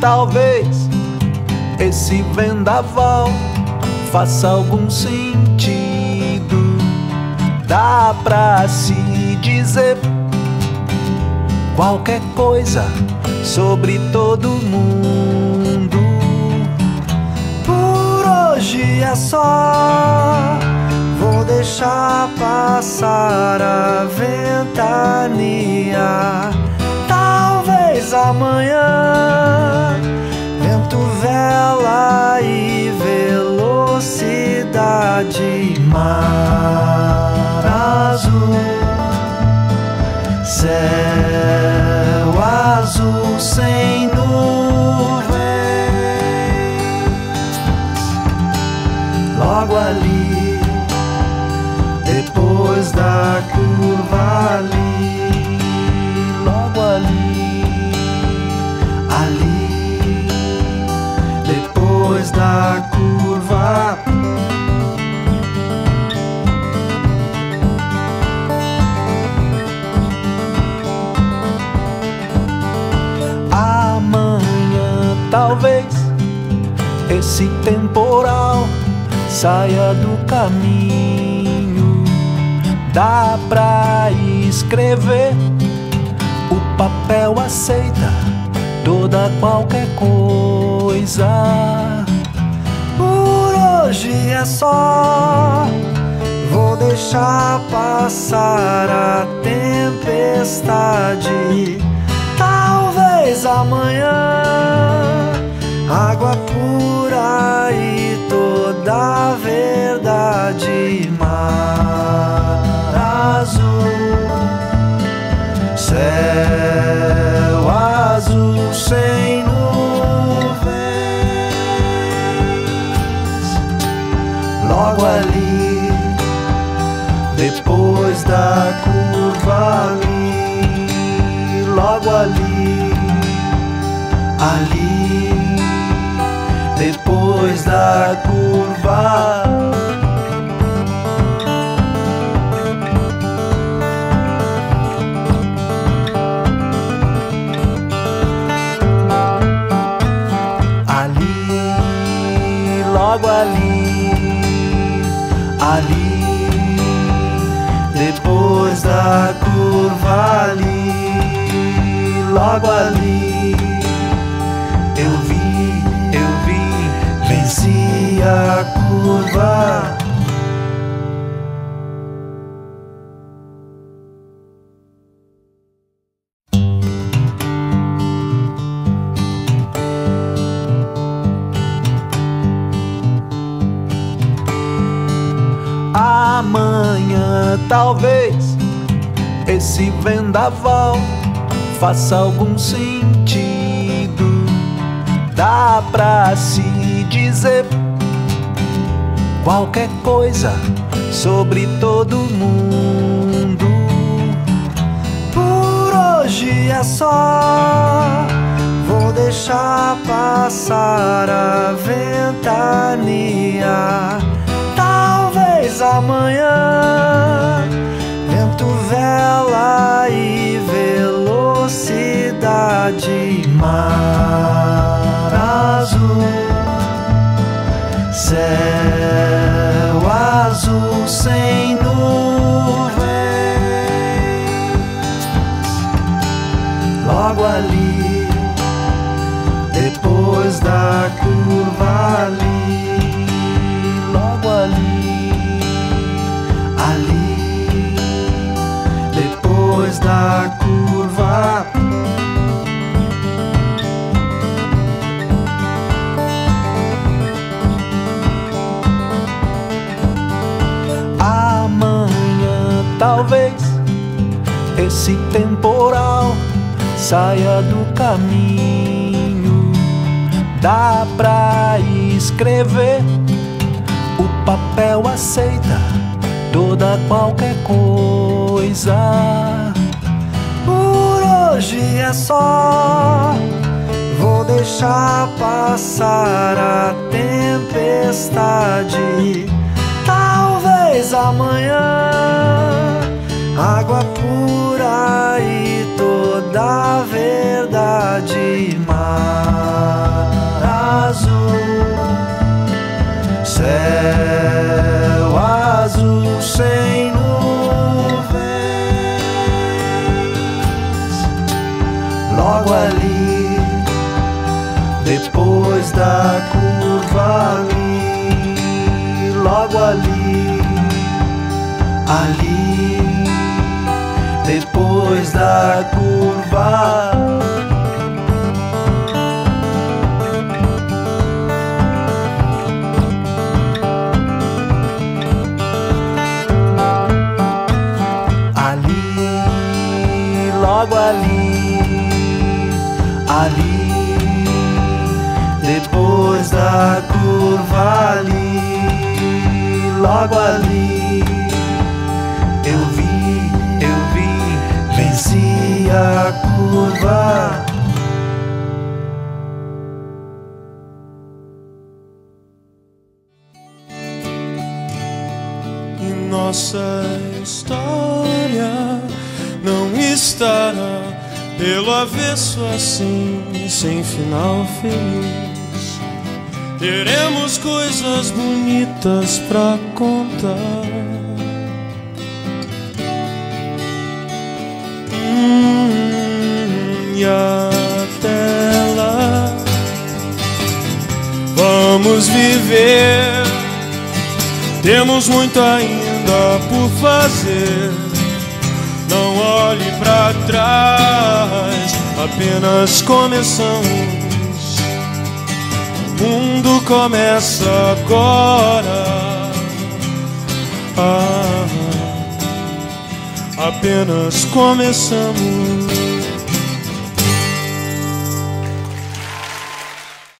talvez esse vendaval faça algum sentido. Dá pra se dizer qualquer coisa sobre todo mundo. Por hoje é só. Vou deixar passar a ventania. Talvez amanhã, esse temporal saia do caminho. Dá pra escrever, o papel aceita toda qualquer coisa. Por hoje é só. Vou deixar passar a tempestade. Talvez amanhã, água pura e toda verdade. Mar azul, céu azul sem nuvens. Logo ali, depois da curva ali, logo ali, ali, depois da curva. Ali, logo ali, ali, Depois da curva ali, logo ali, talvez esse vendaval faça algum sentido. Dá pra se dizer qualquer coisa sobre todo mundo. Por hoje é só. Vou deixar passar a ventania. Talvez amanhã, esse temporal saia do caminho. Dá pra escrever, o papel aceita toda qualquer coisa. Por hoje é só. Vou deixar passar a tempestade. Talvez amanhã, água da verdade, mar azul, céu azul sem nuvens. Logo ali, depois da curva ali, logo ali, ali, depois da curva. logo ali, ali, depois da curva ali, logo ali, nossa história não estará pelo avesso assim, sem final feliz. Teremos coisas bonitas pra contar. Hum, e até lá, vamos viver. Temos muito ainda por fazer não olhe para trás, apenas começamos. O mundo começa agora. Ah, apenas começamos.